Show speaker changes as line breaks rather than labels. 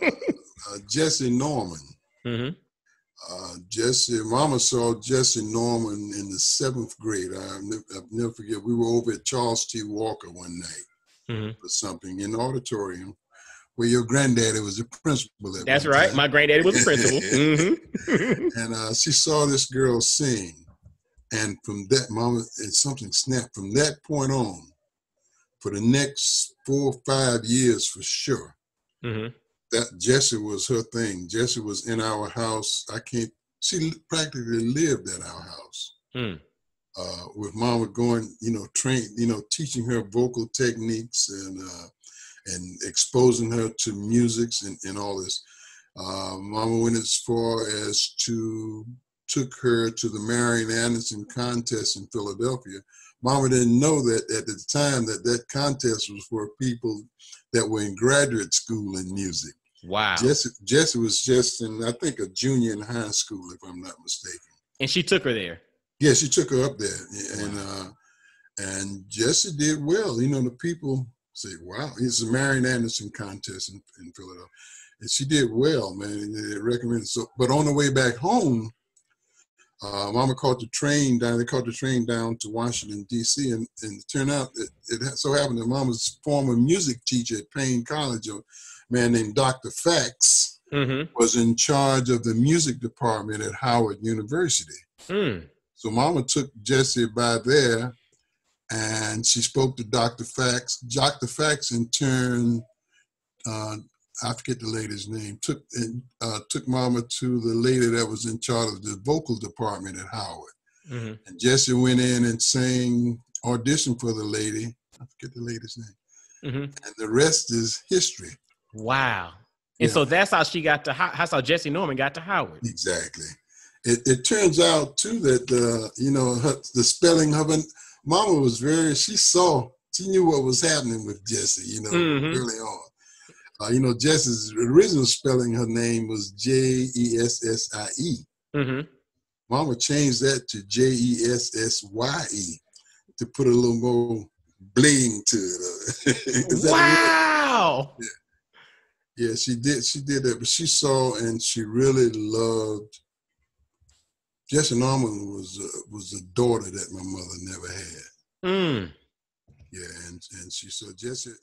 uh, Jessye Norman.
Mm-hmm.
Uh, Jessye, Mama saw Jessye Norman in the seventh grade. I never, I'll never forget. We were over at Charles T. Walker one night
Mm-hmm.
for something in the auditorium where your granddaddy was the principal. At
That's right.
time.
My granddaddy was the principal. Mm-hmm.
and uh, she saw this girl sing, and from that moment, and something snapped. From that point on, for the next four or five years, for sure,
mm-hmm.
That Jessye was her thing. Jessye was in our house. I can't. She practically lived at our house.
Mm.
Uh, with Mama going, you know, train, you know, teaching her vocal techniques and uh, and exposing her to musics and, and all this. Uh, Mama went as far as to took her to the Marian Anderson contest in Philadelphia. Mama didn't know that at the time that that contest was for people that were in graduate school in music.
Wow.
Jessye, Jessye was just in, I think, a junior in high school, if I'm not mistaken.
and she took her there.
Yeah, she took her up there, and uh, and Jessye did well. You know, the people say, "Wow, it's a Marian Anderson contest in, in Philadelphia," and she did well, man. They recommended so. But on the way back home, uh, Mama caught the train down. They caught the train down to Washington D.C. and and it turned out that it so happened that Mama's former music teacher at Paine College, a man named Dr. Fax,
Mm-hmm.
was in charge of the music department at Howard University.
Mm.
So Mama took Jessye by there and she spoke to Dr. Fax. Dr. Fax in turn, uh, I forget the lady's name, took uh, took Mama to the lady that was in charge of the vocal department at Howard.
Mm-hmm.
And Jessye went in and sang, auditioned for the lady. I forget the lady's name.
Mm-hmm.
And the rest is history.
Wow. And
Yeah.
so that's how she got to. That's how Jessye Norman got to Howard.
Exactly. It, it turns out too that uh, you know her, the spelling of it. Mama was very. She saw. She knew what was happening with Jessye. You know,
Mhm.
early on. Uh, you know, Jessye's original spelling. Her name was J E S S I E.
Mm-hmm.
Mama changed that to J E S S Y E to put a little more bling to it. Is that a word?
Wow.
Yeah, she did. She did that, but she saw and she really loved. Jessye Norman was uh, was a daughter that my mother never had.
Mm.
Yeah, and and she saw Jessye.